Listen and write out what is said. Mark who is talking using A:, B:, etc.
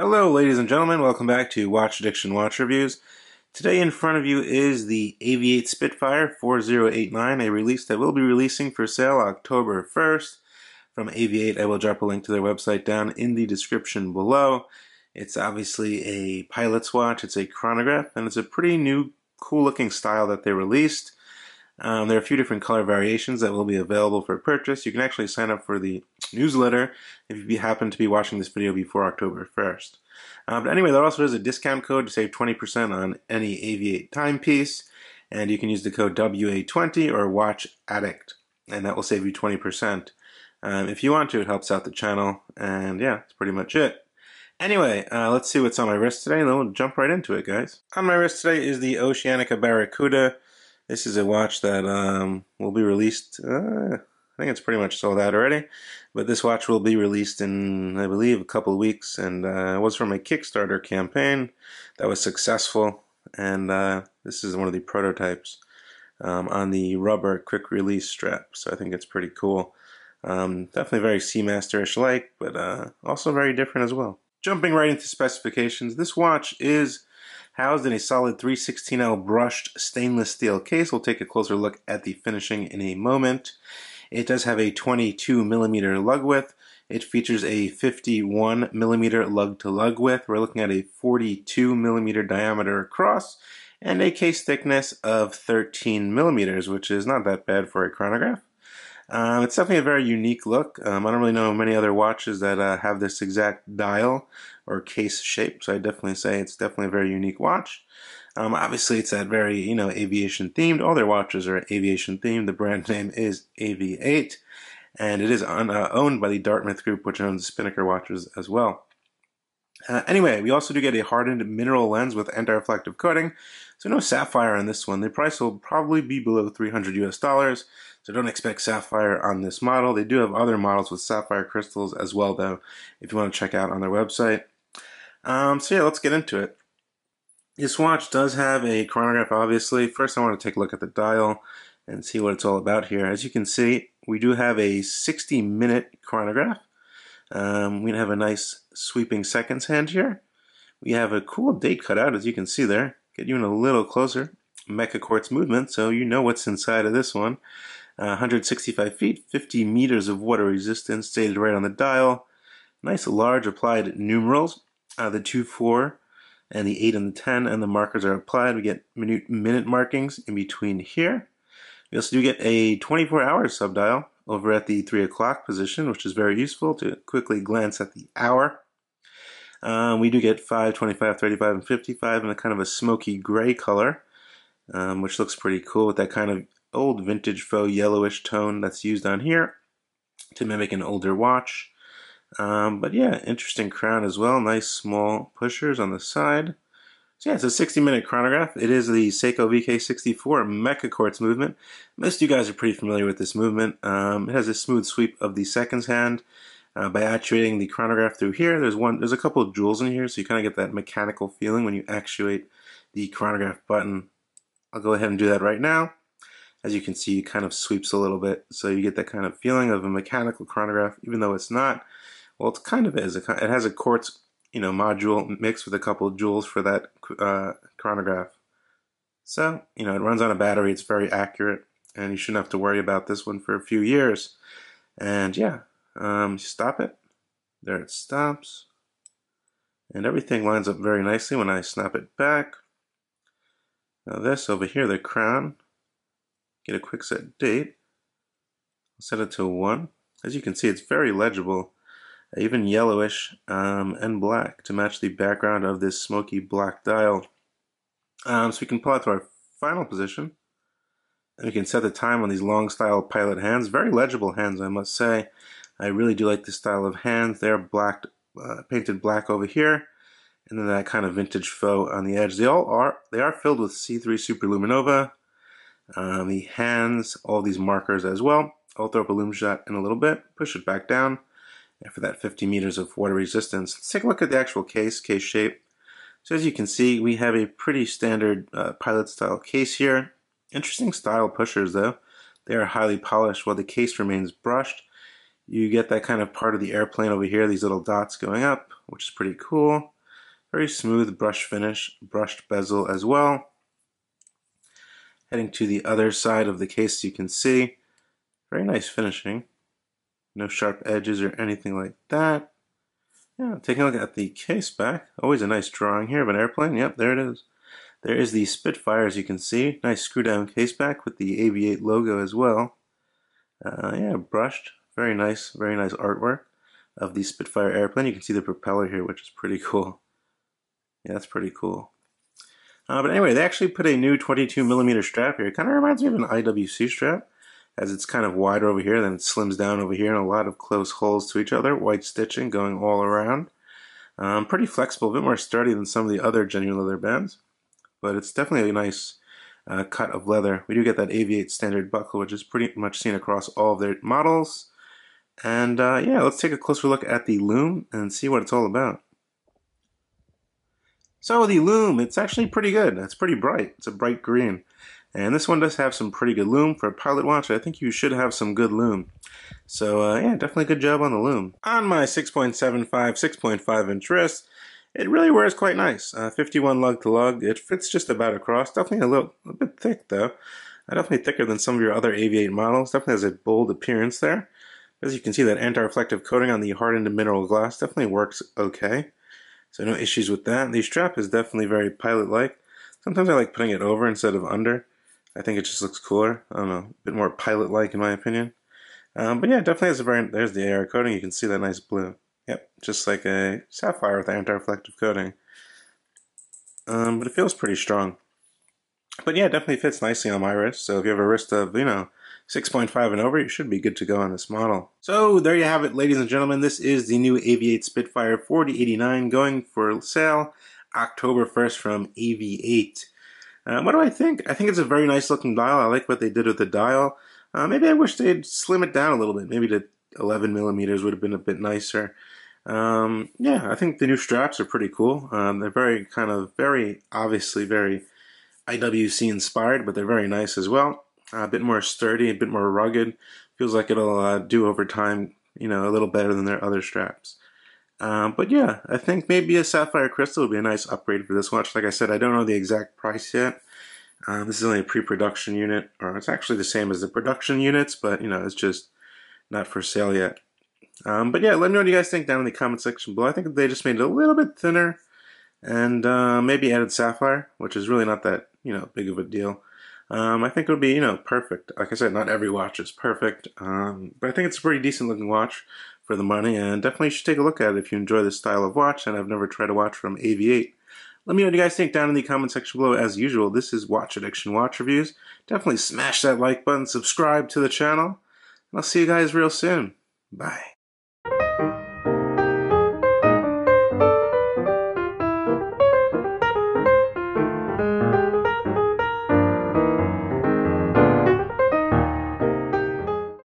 A: Hello, ladies and gentlemen. Welcome back to Watch Addiction Watch Reviews. Today in front of you is the AVI-8 Spitfire 4089, a release that will be releasing for sale October 1st. From AVI-8, I will drop a link to their website down in the description below. It's obviously a pilot's watch, it's a chronograph, and it's a pretty new, cool looking style that they released. Um, there are a few different color variations that will be available for purchase. You can actually sign up for the newsletter if you happen to be watching this video before October 1st. Uh, but anyway, there also is a discount code to save 20% on any AVI-8 timepiece, and you can use the code WA20 or Watch Addict, and that will save you 20%. Um, if you want to, it helps out the channel, and yeah, that's pretty much it. Anyway, uh, let's see what's on my wrist today, and then we'll jump right into it, guys. On my wrist today is the Oceanica Barracuda. This is a watch that um, will be released, uh, I think it's pretty much sold out already, but this watch will be released in, I believe, a couple of weeks, and uh, it was from a Kickstarter campaign that was successful, and uh, this is one of the prototypes um, on the rubber quick release strap, so I think it's pretty cool. Um, definitely very Seamaster-ish like, but uh, also very different as well. Jumping right into specifications, this watch is housed in a solid 316L brushed stainless steel case. We'll take a closer look at the finishing in a moment. It does have a 22 millimeter lug width. It features a 51 millimeter lug to lug width. We're looking at a 42 millimeter diameter across and a case thickness of 13 millimeters, which is not that bad for a chronograph. Um, it's definitely a very unique look. Um, I don't really know many other watches that uh, have this exact dial or case shape, so I definitely say it's definitely a very unique watch. Um, obviously, it's that very you know aviation themed. All their watches are aviation themed. The brand name is AVI-8, and it is on, uh, owned by the Dartmouth Group, which owns Spinnaker watches as well. Uh, anyway, we also do get a hardened mineral lens with anti-reflective coating, so no sapphire on this one. The price will probably be below 300 US dollars, so don't expect sapphire on this model. They do have other models with sapphire crystals as well, though, if you want to check out on their website. Um, so yeah, let's get into it. This watch does have a chronograph, obviously. First, I want to take a look at the dial and see what it's all about here. As you can see, we do have a 60-minute chronograph. Um, we have a nice sweeping seconds hand here. We have a cool date cut out, as you can see there. Get you in a little closer. Meca-Quartz movement, so you know what's inside of this one. Uh, 165 feet, 50 meters of water resistance, stated right on the dial. Nice large applied numerals. Uh, the 2, 4, and the 8 and the 10, and the markers are applied. We get minute, minute markings in between here. We also do get a 24 hour subdial over at the 3 o'clock position, which is very useful to quickly glance at the hour. Um, we do get 5, 25, 35, and 55 in a kind of a smoky gray color, um, which looks pretty cool with that kind of old vintage faux yellowish tone that's used on here to mimic an older watch. Um, but yeah, interesting crown as well. Nice small pushers on the side. So yeah, it's a 60 minute chronograph. It is the Seiko VK64 Meca-Quartz movement. Most of you guys are pretty familiar with this movement. Um, it has a smooth sweep of the seconds hand. Uh, by actuating the chronograph through here, there's one, there's a couple of jewels in here, so you kind of get that mechanical feeling when you actuate the chronograph button. I'll go ahead and do that right now. As you can see, it kind of sweeps a little bit, so you get that kind of feeling of a mechanical chronograph, even though it's not. Well, it kind of is. It has a quartz, you know, module mixed with a couple of jewels for that uh, chronograph. So, you know, it runs on a battery. It's very accurate, and you shouldn't have to worry about this one for a few years. And yeah, um, stop it. There it stops. And everything lines up very nicely when I snap it back. Now this over here, the crown, get a quick set date. Set it to 1. As you can see, it's very legible even yellowish um, and black to match the background of this smoky black dial. Um, so we can pull out to our final position and we can set the time on these long style pilot hands. Very legible hands, I must say. I really do like this style of hands. They're black, uh, painted black over here, and then that kind of vintage faux on the edge. They all are. They are filled with C3 Super-LumiNova. Um, the hands, all these markers as well. I'll throw up a loom shot in a little bit. Push it back down for that 50 meters of water resistance. Let's take a look at the actual case, case shape. So as you can see, we have a pretty standard uh, pilot style case here. Interesting style pushers though. They are highly polished while the case remains brushed. You get that kind of part of the airplane over here, these little dots going up, which is pretty cool. Very smooth brush finish, brushed bezel as well. Heading to the other side of the case you can see. Very nice finishing. No sharp edges or anything like that. Yeah, taking a look at the case back. Always a nice drawing here of an airplane. Yep, there it is. There is the Spitfire as you can see. Nice screw down case back with the AVI-8 logo as well. Uh, yeah, brushed. Very nice, very nice artwork of the Spitfire airplane. You can see the propeller here, which is pretty cool. Yeah, that's pretty cool. Uh, but anyway, they actually put a new 22 millimeter strap here. It kind of reminds me of an IWC strap, as it's kind of wider over here, then it slims down over here, and a lot of close holes to each other. White stitching going all around. Um, pretty flexible, a bit more sturdy than some of the other genuine leather bands, but it's definitely a nice uh, cut of leather. We do get that AVI-8 standard buckle, which is pretty much seen across all of their models. And uh, yeah, let's take a closer look at the loom and see what it's all about. So the loom, it's actually pretty good. It's pretty bright. It's a bright green. And this one does have some pretty good loom. For a pilot watch, I think you should have some good loom. So uh, yeah, definitely good job on the loom. On my 6.75, 6.5 inch wrist, it really wears quite nice. Uh, 51 lug to lug. It fits just about across. Definitely a little a bit thick though. Uh, definitely thicker than some of your other AVI-8 models. Definitely has a bold appearance there. As you can see, that anti-reflective coating on the hardened mineral glass definitely works okay. So no issues with that. The strap is definitely very pilot-like. Sometimes I like putting it over instead of under. I think it just looks cooler. I don't know, a bit more pilot-like in my opinion. Um, but yeah, definitely has a very, there's the AR coating. You can see that nice blue. Yep, just like a sapphire with anti-reflective coating. Um, but it feels pretty strong. But yeah, it definitely fits nicely on my wrist. So if you have a wrist of, you know, 6.5 and over, you should be good to go on this model. So there you have it, ladies and gentlemen. This is the new AVI-8 Spitfire 4089 going for sale October 1st from AVI-8. Uh, what do I think? I think it's a very nice looking dial. I like what they did with the dial. Uh, maybe I wish they'd slim it down a little bit. Maybe to 11 millimeters would have been a bit nicer. Um, yeah, I think the new straps are pretty cool. Um, they're very kind of very obviously very IWC inspired, but they're very nice as well a bit more sturdy, a bit more rugged. Feels like it'll uh, do over time, you know, a little better than their other straps. Um, but yeah, I think maybe a sapphire crystal would be a nice upgrade for this watch. Like I said, I don't know the exact price yet. Uh, this is only a pre-production unit, or it's actually the same as the production units, but you know, it's just not for sale yet. Um, but yeah, let me know what you guys think down in the comment section below. I think they just made it a little bit thinner and uh, maybe added sapphire, which is really not that you know big of a deal. Um, I think it would be, you know, perfect. Like I said, not every watch is perfect, um, but I think it's a pretty decent looking watch for the money, and definitely should take a look at it if you enjoy this style of watch, and I've never tried a watch from AVI-8. Let me know what you guys think down in the comment section below. As usual, this is Watch Addiction Watch Reviews. Definitely smash that like button, subscribe to the channel, and I'll see you guys real soon. Bye.